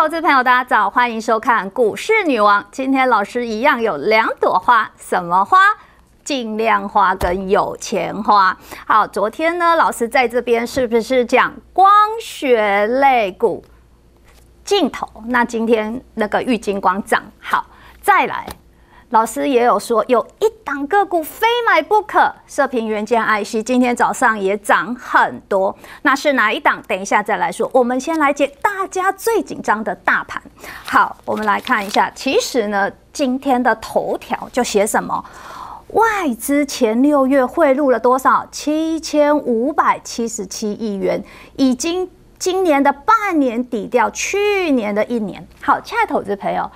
投资朋友，大家早，欢迎收看股市女王。今天老师一样有两朵花，什么花？尽量花跟有钱花。好，昨天呢，老师在这边是不是讲光学类股镜头？那今天那个玉金光涨，好，再来。老师也有说，有一档个股非买不可，射频元件 IC 今天早上也涨很多。那是哪一档？等一下再来说。我们先来解大家最紧张的大盘。好，我们来看一下。其实呢，今天的头条就写什么？外资前六月汇入了多少？七千五百七十七亿元，已经今年的半年抵掉去年的一年。好，亲爱的投资朋友。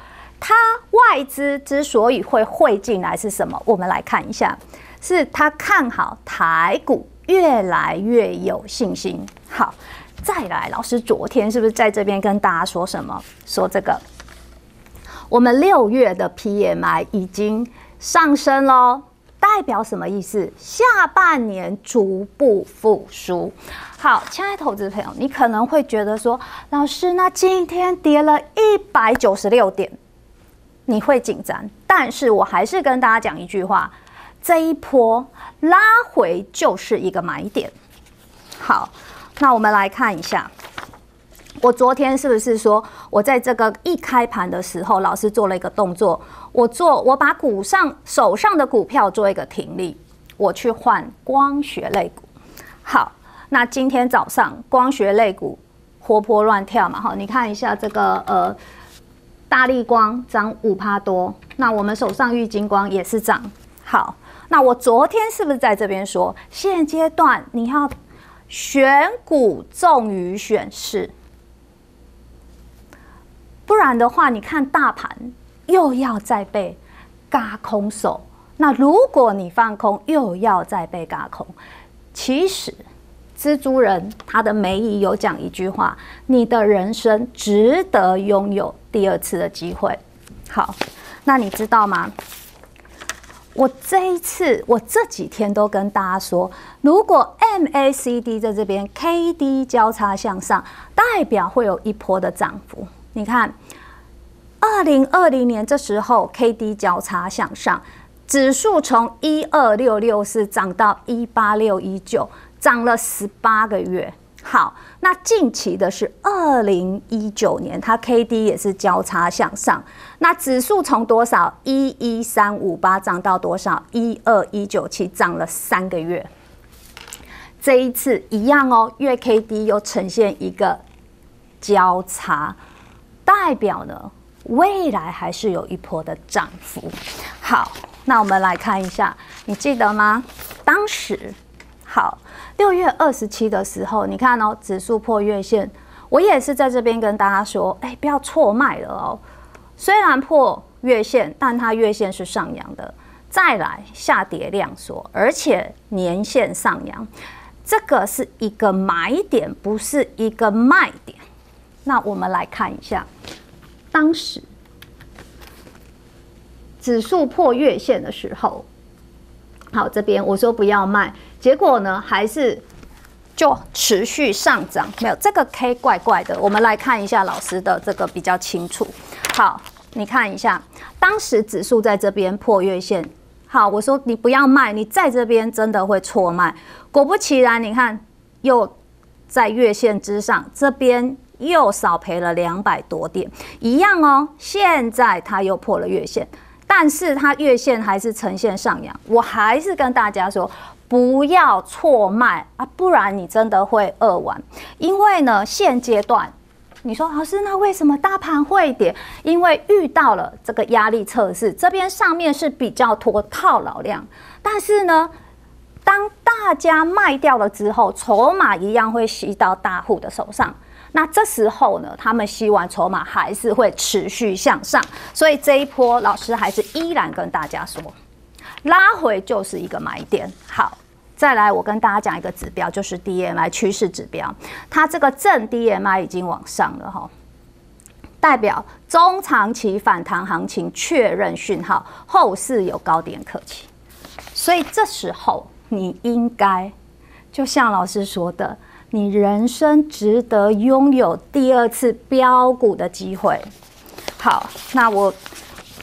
它外资之所以会汇进来是什么？我们来看一下，是他看好台股越来越有信心。好，再来，老师昨天是不是在这边跟大家说什么？说这个，我们六月的 PMI 已经上升喽，代表什么意思？下半年逐步复苏。好，亲爱的投资朋友，你可能会觉得说，老师，那今天跌了一百九十六点。你会紧张，但是我还是跟大家讲一句话：这一波拉回就是一个买点。好，那我们来看一下，我昨天是不是说我在这个一开盘的时候，老师做了一个动作，我做我把股上手上的股票做一个停利，我去换光学类股。好，那今天早上光学类股活泼乱跳嘛，哈，你看一下这个呃。大力光涨五趴多，那我们手上玉金光也是涨。好，那我昨天是不是在这边说，现阶段你要选股重于选市，不然的话，你看大盘又要再被嘎空手。那如果你放空，又要再被嘎空。其实。蜘蛛人他的梅姨有讲一句话：“你的人生值得拥有第二次的机会。”好，那你知道吗？我这一次，我这几天都跟大家说，如果 MACD 在这边 KD 交叉向上，代表会有一波的涨幅。你看，二零二零年这时候 KD 交叉向上，指数从一二六六四涨到一八六一九。涨了十八个月，好，那近期的是二零一九年，它 K D 也是交叉向上，那指数从多少一一三五八涨到多少一二一九七，涨了三个月，这一次一样哦，月 K D 又呈现一个交叉，代表呢未来还是有一波的涨幅。好，那我们来看一下，你记得吗？当时。好，六月二十七的时候，你看哦，指数破月线，我也是在这边跟大家说，哎，不要错卖了哦。虽然破月线，但它月线是上扬的，再来下跌量缩，而且年线上扬，这个是一个买点，不是一个卖点。那我们来看一下，当时指数破月线的时候，好，这边我说不要卖。结果呢，还是就持续上涨，没有这个 K 怪怪的。我们来看一下老师的这个比较清楚。好，你看一下，当时指数在这边破月线。好，我说你不要卖，你在这边真的会错卖。果不其然，你看又在月线之上，这边又少赔了两百多点，一样哦。现在它又破了月线，但是它月线还是呈现上扬。我还是跟大家说。不要错卖啊，不然你真的会饿完。因为呢，现阶段你说老师，那为什么大盘会跌？因为遇到了这个压力测试，这边上面是比较多套牢量，但是呢，当大家卖掉了之后，筹码一样会吸到大户的手上。那这时候呢，他们吸完筹码还是会持续向上，所以这一波老师还是依然跟大家说，拉回就是一个买点。好。再来，我跟大家讲一个指标，就是 DMI 趋势指标，它这个正 DMI 已经往上了哈，代表中长期反弹行情确认讯号，后市有高点可期，所以这时候你应该就像老师说的，你人生值得拥有第二次标股的机会。好，那我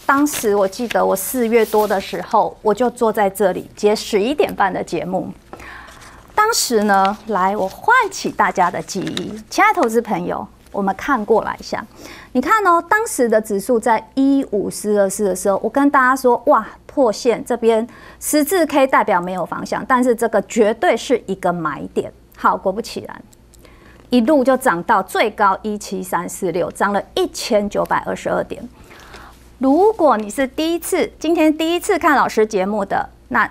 当时我记得我四月多的时候，我就坐在这里接十一点半的节目。当时呢，来我唤起大家的记忆，亲爱投资朋友，我们看过来一下。你看哦，当时的指数在一五四二四的时候，我跟大家说，哇，破线这边十字 K 代表没有方向，但是这个绝对是一个买点。好，果不其然，一路就涨到最高一七三四六，涨了一千九百二十二点。如果你是第一次，今天第一次看老师节目的，那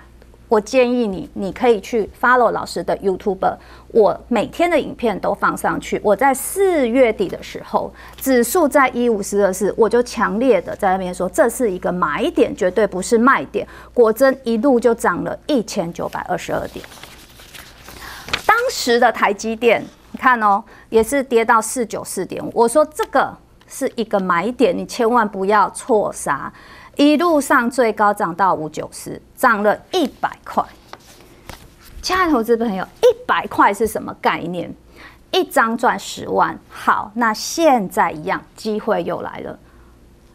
我建议你，你可以去 follow 老师的 YouTube，我每天的影片都放上去。我在四月底的时候，指数在一五四二四，我就强烈的在那边说，这是一个买点，绝对不是卖点。果真一路就涨了一千九百二十二点。当时的台积电，你看哦，也是跌到四九四点五。我说这个是一个买点，你千万不要错杀。一路上最高涨到五九四，涨了一百块。亲爱的投资朋友，一百块是什么概念？一张赚十万。好，那现在一样，机会又来了。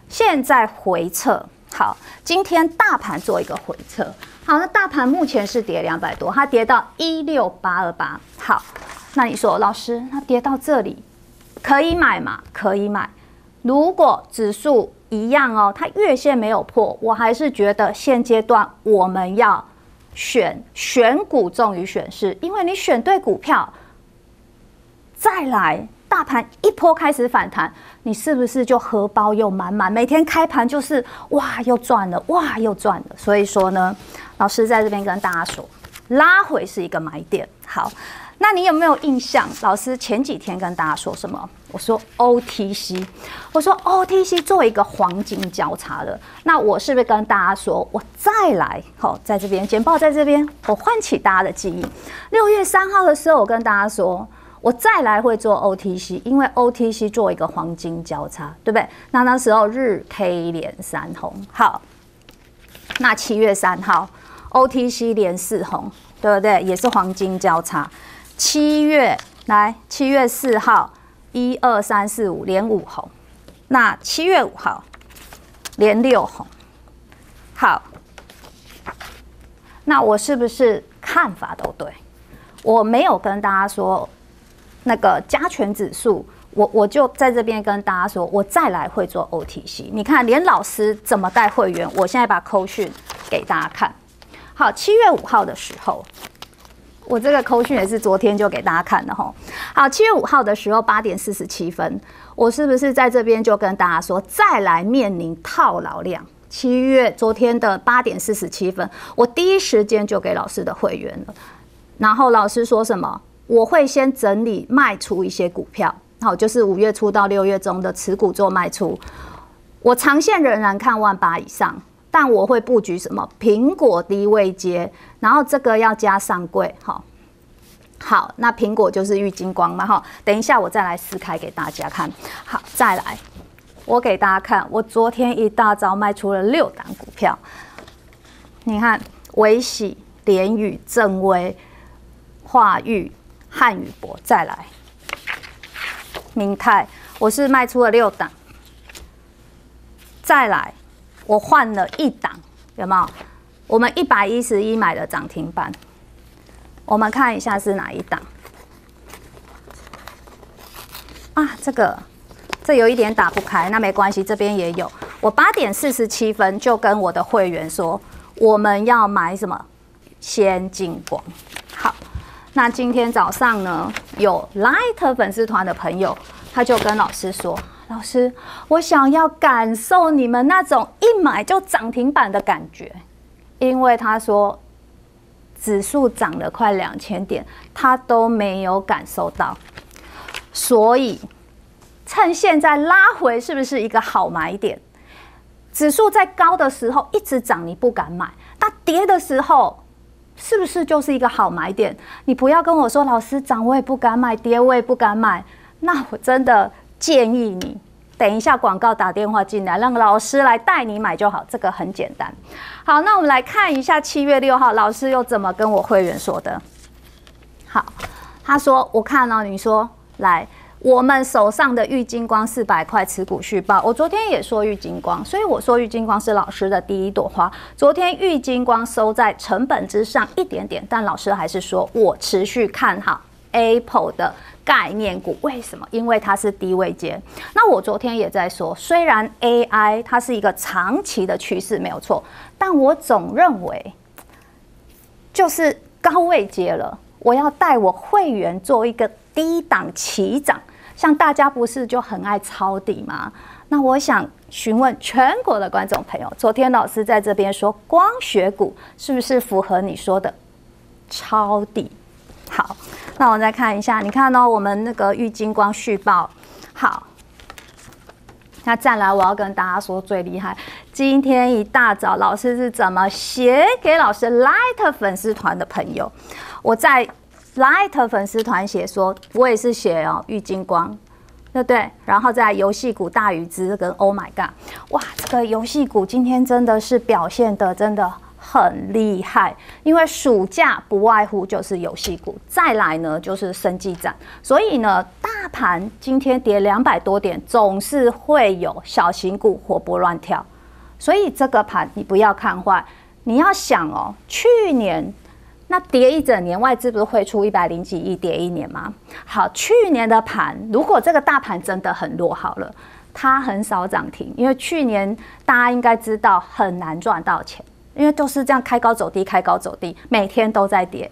现在回撤，好，今天大盘做一个回撤。好，那大盘目前是跌两百多，它跌到一六八二八。好，那你说老师，它跌到这里可以买吗？可以买。如果指数一样哦，它月线没有破，我还是觉得现阶段我们要选选股重于选市，因为你选对股票，再来大盘一波开始反弹，你是不是就荷包又满满？每天开盘就是哇又赚了，哇又赚了。所以说呢。老师在这边跟大家说，拉回是一个买点。好，那你有没有印象？老师前几天跟大家说什么？我说 OTC，我说 OTC 作为一个黄金交叉的，那我是不是跟大家说，我再来？好，在这边简报在这边，我唤起大家的记忆。六月三号的时候，我跟大家说，我再来会做 OTC，因为 OTC 做一个黄金交叉，对不对？那那时候日 K 连三红。好，那七月三号。OTC 连四红，对不对？也是黄金交叉。七月来，七月四号，一二三四五连五红。那七月五号连六红。好，那我是不是看法都对？我没有跟大家说那个加权指数，我我就在这边跟大家说，我再来会做 OTC。你看，连老师怎么带会员，我现在把扣讯给大家看。好，七月五号的时候，我这个扣讯也是昨天就给大家看的哈。好，七月五号的时候八点四十七分，我是不是在这边就跟大家说，再来面临套牢量？七月昨天的八点四十七分，我第一时间就给老师的会员了。然后老师说什么？我会先整理卖出一些股票，好，就是五月初到六月中的持股做卖出。我长线仍然看万八以上。但我会布局什么？苹果低位接，然后这个要加上柜，好，好，那苹果就是玉金光嘛，哈。等一下我再来撕开给大家看。好，再来，我给大家看，我昨天一大早卖出了六档股票。你看，维喜、联宇、正威、华玉、汉语博，再来，明泰，我是卖出了六档，再来。我换了一档，有没有？我们一百一十一买的涨停板，我们看一下是哪一档啊？这个这有一点打不开，那没关系，这边也有。我八点四十七分就跟我的会员说，我们要买什么？先进光。好，那今天早上呢，有 Light 粉丝团的朋友，他就跟老师说。老师，我想要感受你们那种一买就涨停板的感觉，因为他说指数涨了快两千点，他都没有感受到，所以趁现在拉回是不是一个好买点？指数在高的时候一直涨，你不敢买；那跌的时候是不是就是一个好买点？你不要跟我说，老师涨我也不敢买，跌我也不敢买，那我真的。建议你等一下广告打电话进来，让老师来带你买就好，这个很简单。好，那我们来看一下七月六号老师又怎么跟我会员说的。好，他说：“我看到你说来，我们手上的玉金光四百块持股续报。我昨天也说玉金光，所以我说玉金光是老师的第一朵花。昨天玉金光收在成本之上一点点，但老师还是说我持续看好 Apple 的概念股。为什么？因为它是低位阶。那我昨天也在说，虽然 AI 它是一个长期的趋势没有错，但我总认为就是高位阶了。”我要带我会员做一个低档起涨，像大家不是就很爱抄底吗？那我想询问全国的观众朋友，昨天老师在这边说光学股是不是符合你说的抄底？好，那我再看一下，你看到我们那个玉金光续报，好，那再来我要跟大家说最厉害，今天一大早老师是怎么写给老师 Light 粉丝团的朋友？我在 Light 粉丝团写说，我也是写哦，郁金光，对不对？然后在游戏股大禹之跟 Oh my God，哇，这个游戏股今天真的是表现的真的很厉害，因为暑假不外乎就是游戏股，再来呢就是生技展，所以呢，大盘今天跌两百多点，总是会有小型股活蹦乱跳，所以这个盘你不要看坏，你要想哦，去年。那跌一整年，外资不是会出一百零几亿跌一年吗？好，去年的盘，如果这个大盘真的很弱，好了，它很少涨停，因为去年大家应该知道很难赚到钱，因为都是这样开高走低，开高走低，每天都在跌。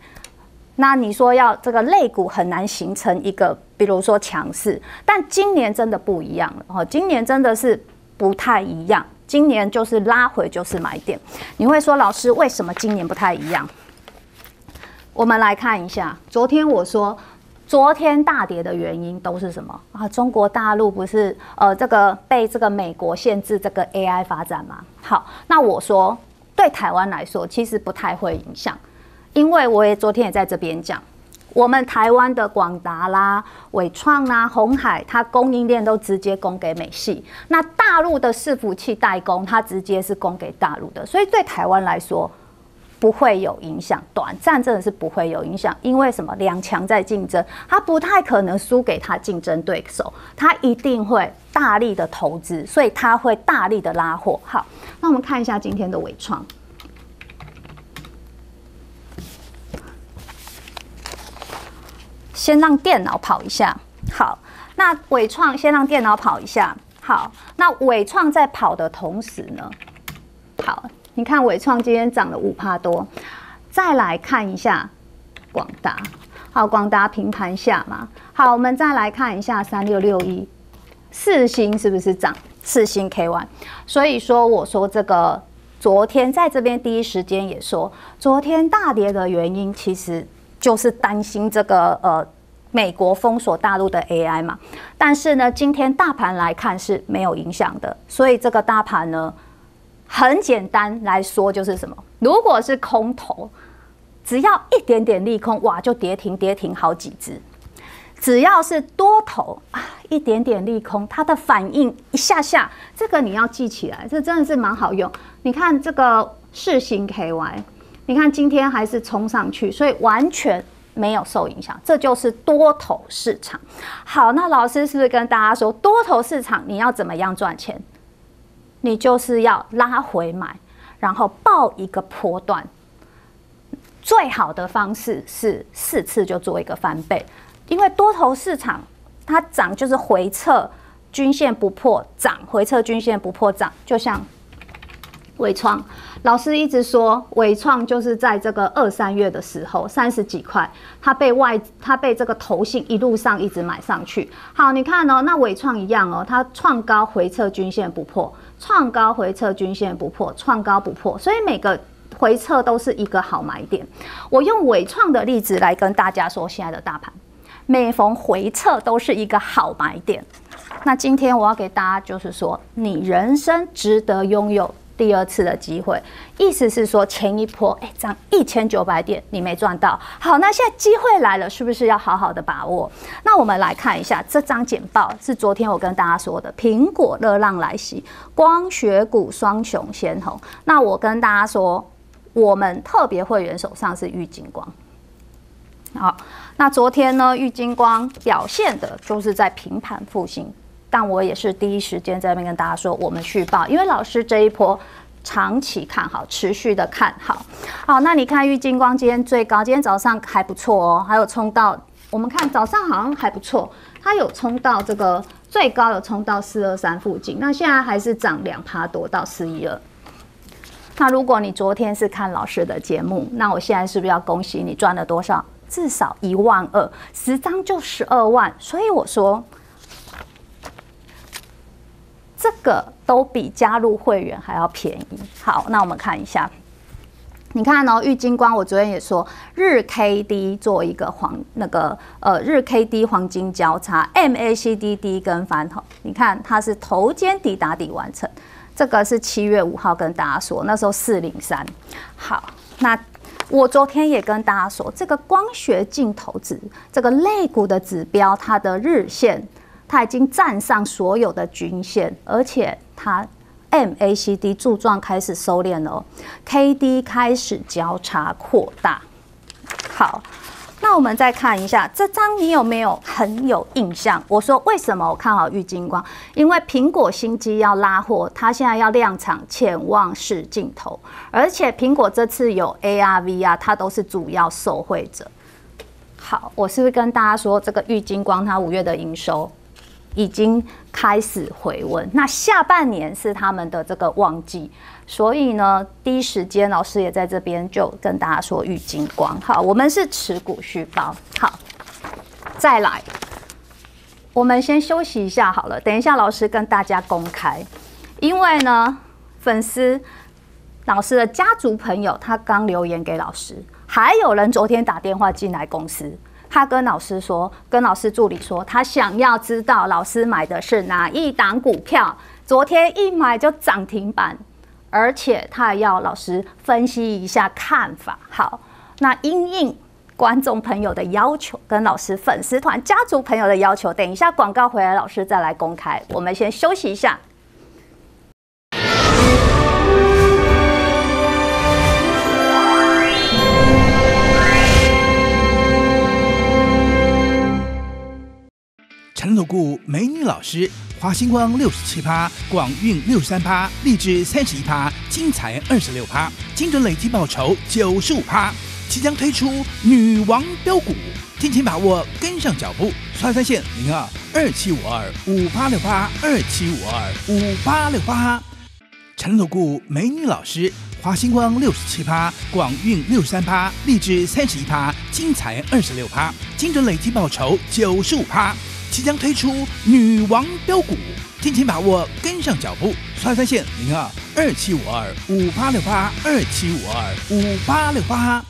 那你说要这个类股很难形成一个，比如说强势，但今年真的不一样了哦，今年真的是不太一样，今年就是拉回就是买点。你会说老师为什么今年不太一样？我们来看一下，昨天我说，昨天大跌的原因都是什么啊？中国大陆不是呃这个被这个美国限制这个 AI 发展吗？好，那我说对台湾来说其实不太会影响，因为我也昨天也在这边讲，我们台湾的广达啦、伟创啦、红海，它供应链都直接供给美系，那大陆的伺服器代工，它直接是供给大陆的，所以对台湾来说。不会有影响，短暂真的是不会有影响，因为什么？两强在竞争，他不太可能输给他竞争对手，他一定会大力的投资，所以他会大力的拉货。好，那我们看一下今天的伟创，先让电脑跑一下。好，那伟创先让电脑跑一下。好，那伟创在跑的同时呢，好。你看伟创今天涨了五帕多，再来看一下广达，好，广达平盘下嘛。好，我们再来看一下三六六一，四星是不是涨？四星 K Y。所以说，我说这个昨天在这边第一时间也说，昨天大跌的原因其实就是担心这个呃美国封锁大陆的 AI 嘛。但是呢，今天大盘来看是没有影响的，所以这个大盘呢。很简单来说，就是什么？如果是空头，只要一点点利空，哇，就跌停跌停好几只；只要是多头啊，一点点利空，它的反应一下下，这个你要记起来，这真的是蛮好用。你看这个世星 KY，你看今天还是冲上去，所以完全没有受影响，这就是多头市场。好，那老师是不是跟大家说，多头市场你要怎么样赚钱？你就是要拉回买，然后报一个波段，最好的方式是四次就做一个翻倍，因为多头市场它涨就是回撤均线不破涨，回撤均线不破涨，就像伟创老师一直说，伟创就是在这个二三月的时候三十几块，它被外它被这个投信一路上一直买上去。好，你看哦，那伟创一样哦，它创高回撤均线不破。创高回撤均线不破，创高不破，所以每个回撤都是一个好买点。我用伟创的例子来跟大家说，现在的大盘每逢回撤都是一个好买点。那今天我要给大家就是说，你人生值得拥有。第二次的机会，意思是说前一波哎涨一千九百点你没赚到，好，那现在机会来了，是不是要好好的把握？那我们来看一下这张简报，是昨天我跟大家说的，苹果热浪来袭，光学股双雄先红。那我跟大家说，我们特别会员手上是玉金光。好，那昨天呢，玉金光表现的就是在平盘复兴，但我也是第一时间在那边跟大家说，我们续报，因为老师这一波长期看好，持续的看好。好，那你看玉金光今天最高，今天早上还不错哦，还有冲到，我们看早上好像还不错，它有冲到这个最高有冲到四二三附近，那现在还是涨两趴多到四一二。那如果你昨天是看老师的节目，那我现在是不是要恭喜你赚了多少？至少一万二，十张就十二万，所以我说这个都比加入会员还要便宜。好，那我们看一下，你看哦，玉金光，我昨天也说日 K D 做一个黄那个呃日 K D 黄金交叉，M A C D D 跟翻头，你看它是头肩底打底完成，这个是七月五号跟大家说，那时候四零三。好，那。我昨天也跟大家说，这个光学镜头指这个肋骨的指标，它的日线它已经站上所有的均线，而且它 MACD 柱状开始收敛了，KD 开始交叉扩大。好。那我们再看一下这张，你有没有很有印象？我说为什么我看好玉金光？因为苹果新机要拉货，它现在要量产潜望式镜头，而且苹果这次有 ARV 啊，它都是主要受惠者。好，我是不是跟大家说，这个玉金光它五月的营收已经开始回温？那下半年是他们的这个旺季。所以呢，第一时间老师也在这边就跟大家说玉金光，好，我们是持股续报，好，再来，我们先休息一下好了，等一下老师跟大家公开，因为呢，粉丝老师的家族朋友他刚留言给老师，还有人昨天打电话进来公司，他跟老师说，跟老师助理说，他想要知道老师买的是哪一档股票，昨天一买就涨停板。而且他还要老师分析一下看法。好，那因应观众朋友的要求，跟老师粉丝团家族朋友的要求，等一下广告回来，老师再来公开。我们先休息一下。陈鲁固美女老师。华星光六十七趴，广运六十三趴，励志三十一趴，精彩二十六趴，精准累计报酬九十五趴，即将推出女王标股，尽情把握，跟上脚步。刷三线零二二七五二五八六八二七五二五八六八。陈鲁固美女老师，华星光六十七趴，广运六十三趴，励志三十一趴，精彩二十六趴，精准累计报酬九十五趴。即将推出女王标股，尽情把握，跟上脚步。刷三线零二二七五二五八六八二七五二五八六八。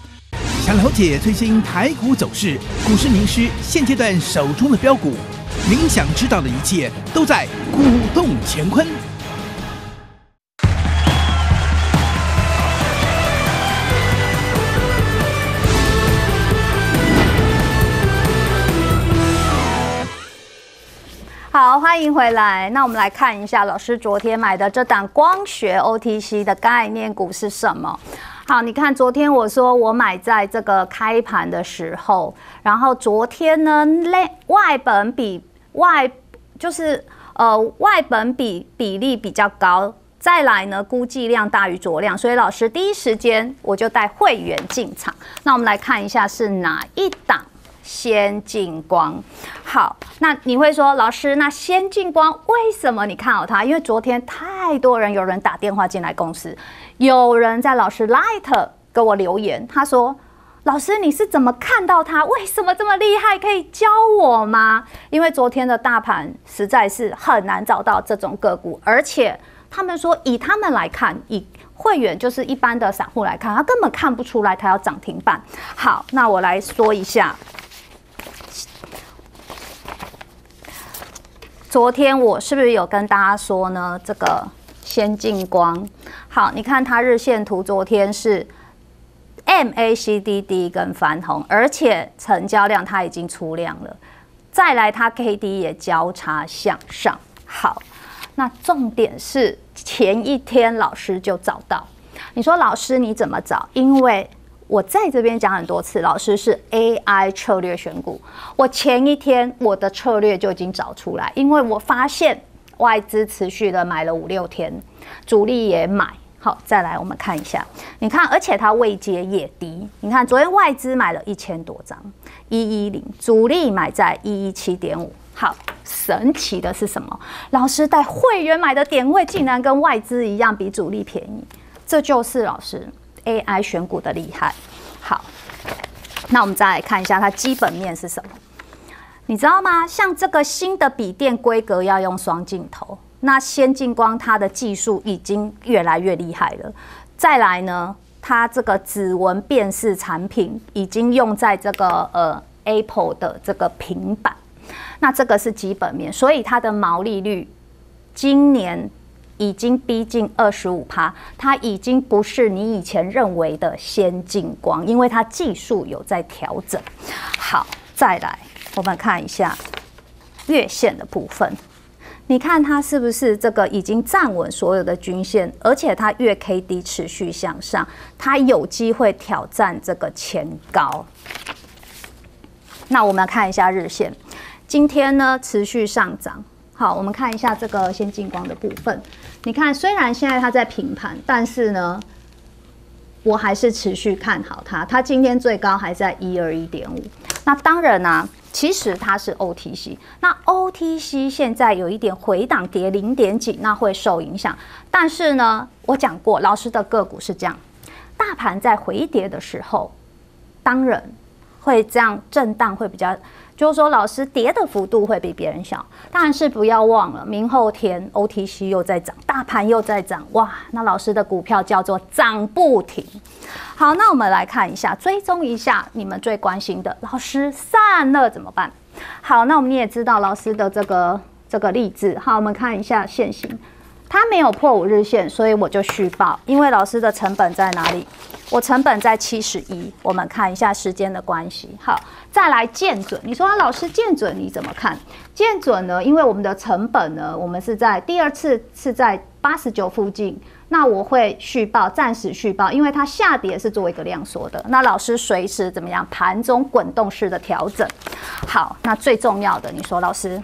想了解最新台股走势，股市名师现阶段手中的标股，您想知道的一切都在股动乾坤。欢迎回来。那我们来看一下老师昨天买的这档光学 OTC 的概念股是什么？好，你看昨天我说我买在这个开盘的时候，然后昨天呢，内外本比外就是呃外本比比例比较高，再来呢估计量大于着量，所以老师第一时间我就带会员进场。那我们来看一下是哪一档。先进光，好，那你会说老师，那先进光为什么你看好它？因为昨天太多人有人打电话进来公司，有人在老师 Light 给我留言，他说老师你是怎么看到它？为什么这么厉害？可以教我吗？因为昨天的大盘实在是很难找到这种个股，而且他们说以他们来看，以会员就是一般的散户来看，他根本看不出来它要涨停板。好，那我来说一下。昨天我是不是有跟大家说呢？这个先进光，好，你看它日线图，昨天是 MACD 跟翻红，而且成交量它已经出量了。再来，它 KD 也交叉向上。好，那重点是前一天老师就找到。你说老师你怎么找？因为我在这边讲很多次，老师是 AI 策略选股。我前一天我的策略就已经找出来，因为我发现外资持续的买了五六天，主力也买。好，再来我们看一下，你看，而且它位阶也低。你看，昨天外资买了一千多张，一一零，主力买在一一七点五。好，神奇的是什么？老师带会员买的点位竟然跟外资一样，比主力便宜。这就是老师 AI 选股的厉害。好，那我们再来看一下它基本面是什么？你知道吗？像这个新的笔电规格要用双镜头。那先进光它的技术已经越来越厉害了，再来呢，它这个指纹辨识产品已经用在这个呃 Apple 的这个平板，那这个是基本面，所以它的毛利率今年已经逼近二十五趴，它已经不是你以前认为的先进光，因为它技术有在调整。好，再来我们看一下月线的部分。你看它是不是这个已经站稳所有的均线，而且它月 K D 持续向上，它有机会挑战这个前高。那我们看一下日线，今天呢持续上涨。好，我们看一下这个先进光的部分。你看，虽然现在它在平盘，但是呢，我还是持续看好它。它今天最高还在一二一点五。那当然呢。其实它是 OTC，那 OTC 现在有一点回档跌零点几，那会受影响。但是呢，我讲过，老师的个股是这样，大盘在回跌的时候，当然会这样震荡，会比较。就是说，老师跌的幅度会比别人小，但是不要忘了，明后天 OTC 又在涨，大盘又在涨，哇，那老师的股票叫做涨不停。好，那我们来看一下，追踪一下你们最关心的，老师散了怎么办？好，那我们也知道老师的这个这个例子，好，我们看一下现行。它没有破五日线，所以我就续报。因为老师的成本在哪里？我成本在七十一。我们看一下时间的关系。好，再来见准。你说老师见准你怎么看？见准呢？因为我们的成本呢，我们是在第二次是在八十九附近。那我会续报，暂时续报，因为它下跌是作为一个量缩的。那老师随时怎么样？盘中滚动式的调整。好，那最重要的，你说老师。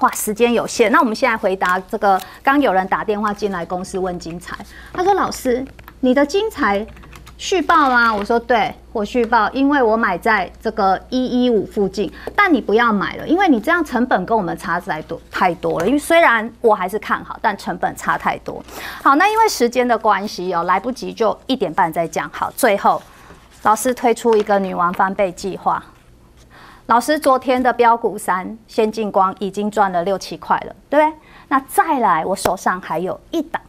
哇，时间有限，那我们现在回答这个。刚有人打电话进来公司问金财，他说：“老师，你的金财续报吗？”我说：“对，我续报，因为我买在这个一一五附近。但你不要买了，因为你这样成本跟我们差太多太多了。因为虽然我还是看好，但成本差太多。好，那因为时间的关系哦，来不及就一点半再讲。好，最后老师推出一个女王翻倍计划。”老师，昨天的标股三先进光已经赚了六七块了，对不对？那再来，我手上还有一档，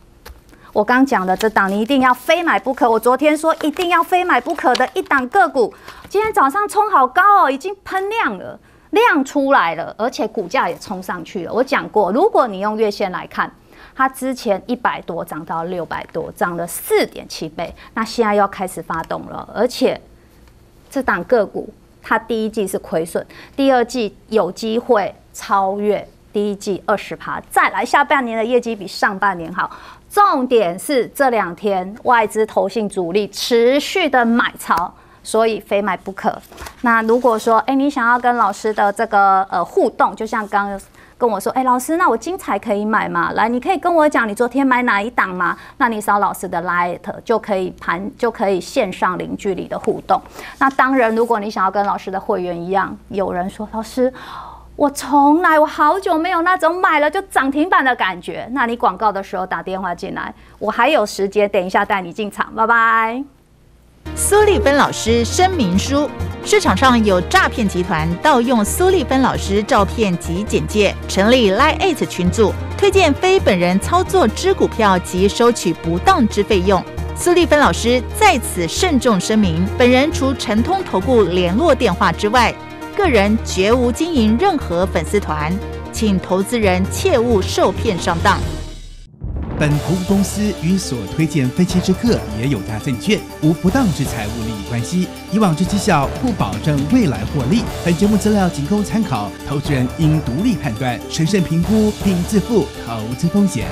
我刚讲的这档，你一定要非买不可。我昨天说一定要非买不可的一档个股，今天早上冲好高哦，已经喷量了，量出来了，而且股价也冲上去了。我讲过，如果你用月线来看，它之前一百多涨到六百多，涨了四点七倍，那现在要开始发动了，而且这档个股。它第一季是亏损，第二季有机会超越第一季二十趴，再来下半年的业绩比上半年好。重点是这两天外资投信主力持续的买潮，所以非买不可。那如果说，哎，你想要跟老师的这个呃互动，就像刚。跟我说，哎，老师，那我精彩可以买吗？来，你可以跟我讲，你昨天买哪一档吗？那你扫老师的 Light 就可以盘，就可以线上零距离的互动。那当然，如果你想要跟老师的会员一样，有人说，老师，我从来我好久没有那种买了就涨停板的感觉。那你广告的时候打电话进来，我还有时间，等一下带你进场，拜拜。苏丽芬老师声明书。市场上有诈骗集团盗用苏丽芬老师照片及简介，成立 Line Eight 群组，推荐非本人操作之股票及收取不当之费用。苏丽芬老师在此慎重声明：本人除诚通投顾联络电话之外，个人绝无经营任何粉丝团，请投资人切勿受骗上当。本投资公司与所推荐分期之客也有大证券无不当之财务利益关系，以往之绩效不保证未来获利。本节目资料仅供参考，投资人应独立判断、审慎评估并自负投资风险。